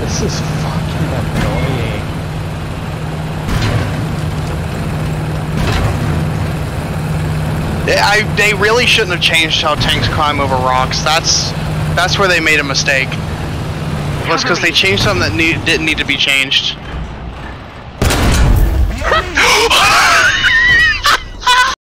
This is fucking annoying. They, I, they really shouldn't have changed how tanks climb over rocks. That's that's where they made a mistake. Was because they changed something that need, didn't need to be changed.